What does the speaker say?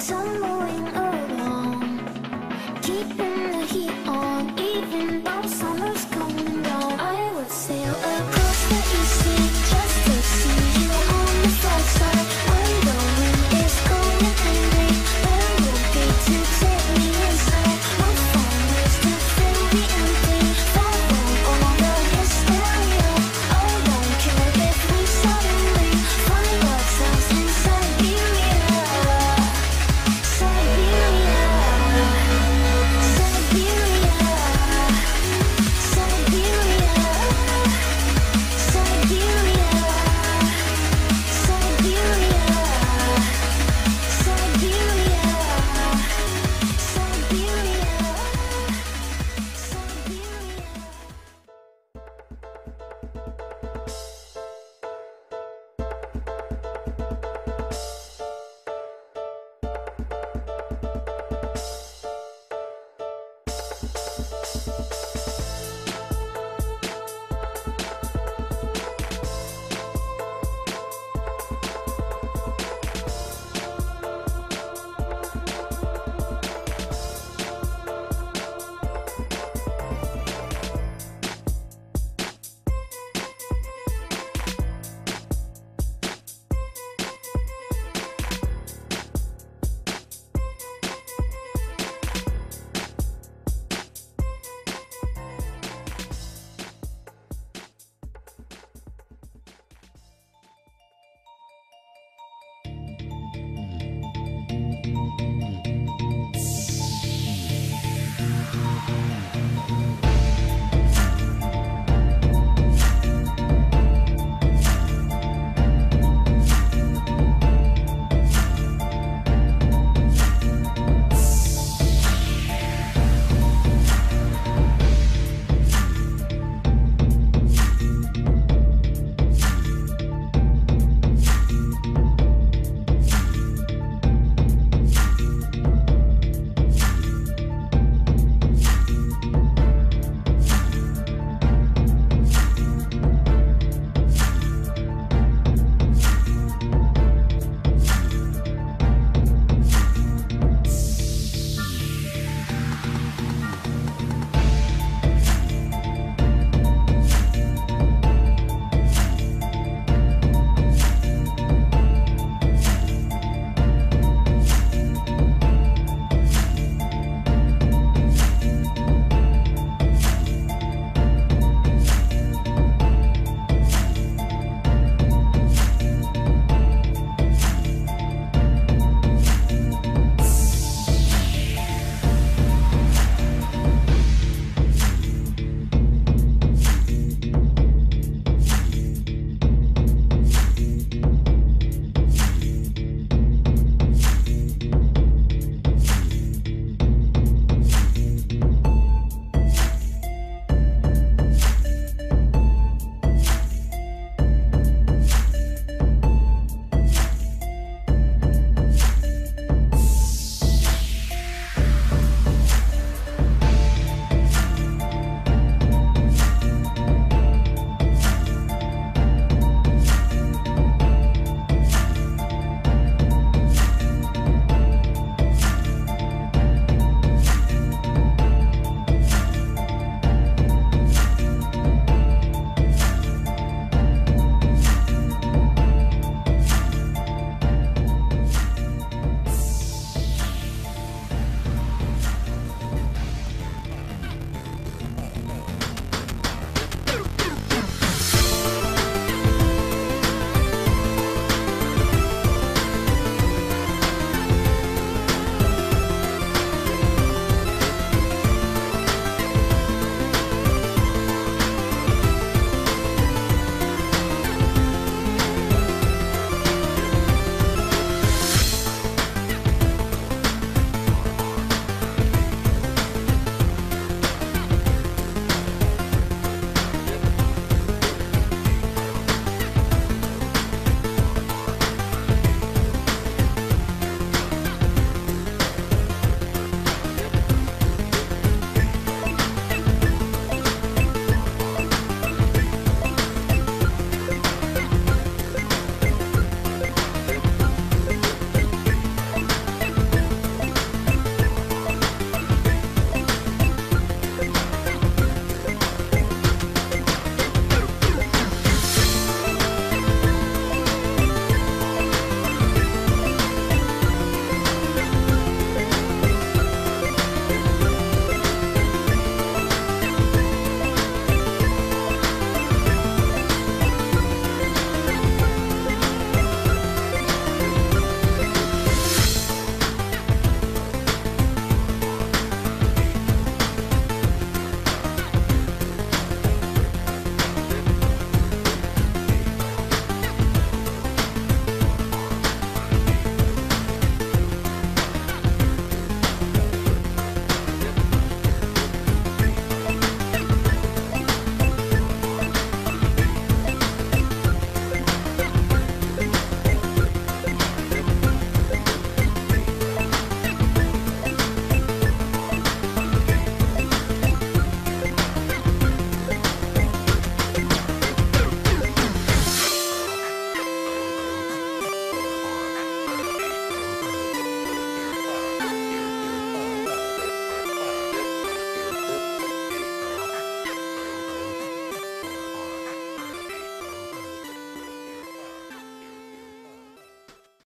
tumbling along, Mm-hmm.